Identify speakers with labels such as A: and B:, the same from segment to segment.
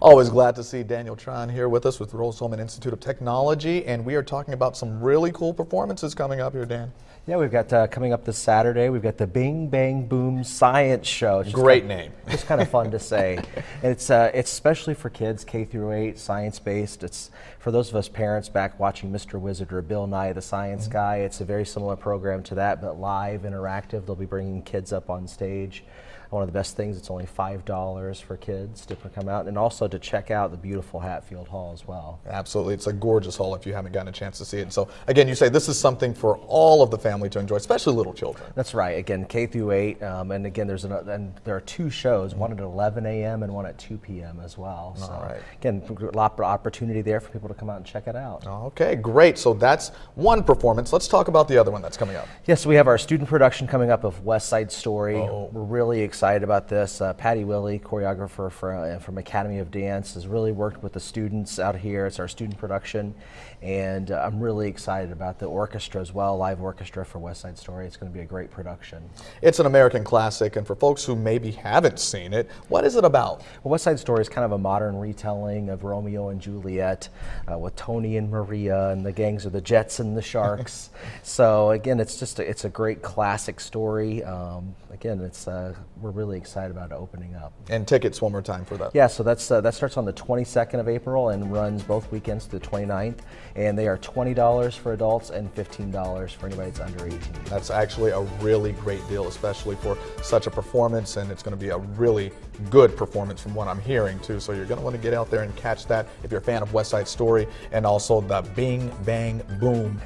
A: Always glad to see Daniel Tron here with us with Rose-Hulman Institute of Technology, and we are talking about some really cool performances coming up here, Dan.
B: Yeah, we've got uh, coming up this Saturday. We've got the Bing Bang Boom Science Show. It's
A: Great
B: kind of-
A: name.
B: It's kind of fun to say. And it's uh, it's especially for kids K through eight, science based. It's for those of us parents back watching Mr. Wizard or Bill Nye the Science
A: Mm-hmm.
B: Guy. It's a very similar program to that, but live, interactive. They'll be bringing kids up on stage. One of the best things. It's only five dollars for kids to come out, and also to check out the beautiful Hatfield Hall as well.
A: Absolutely. It's a gorgeous hall if you haven't gotten a chance to see it. So, again, you say this is something for all of the family to enjoy, especially little children.
B: That's right. Again, K through eight, um, and again, there's an, and there are two shows, one at 11 a.m. and one at 2 p.m. as well. So
A: All right.
B: again, a lot of opportunity there for people to come out and check it out.
A: Okay, great. So, that's one performance. Let's talk about the other one that's coming up.
B: Yes, we have our student production coming up of West Side Story.
A: Oh.
B: We're really excited about this. Uh, Patty Willie, choreographer for, uh, from Academy of Dance, has really worked with the students out here. It's our student production, and uh, I'm really excited about the orchestra as well, live orchestra for West Side Story. It's going to be a great production.
A: It's an American classic, and for folks who maybe haven't seen it, what is it about?
B: Well, West Side Story is kind of a modern retelling of Romeo and Juliet uh, with Tony and Maria and the gangs of the Jets and the Sharks. so again, it's just a, it's a great classic story. Um, again, it's uh, we're really excited about opening up.
A: And tickets one more time for that.
B: Yeah, so that's uh, that starts on the 22nd of April and runs both weekends to the 29th, and they are $20 for adults and $15 for anybody that's under 18.
A: That's actually a really great deal, especially for such a performance, and it's going to be a really good performance from what I'm hearing too. So you're going to want to get out there and catch that if you're a fan of West Side Story and also the Bing Bang Boom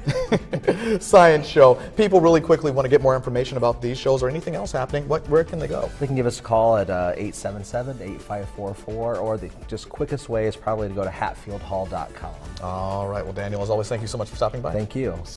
A: Science Show. People really quickly want to get more information about these shows or anything else happening. What, where can they go?
B: They can give us a call at uh, 877-8544, or the just quickest way is probably to go to hatfieldhall.com.
A: All right. Well, Daniel, as always, thank you so much for stopping by.
B: Thank you.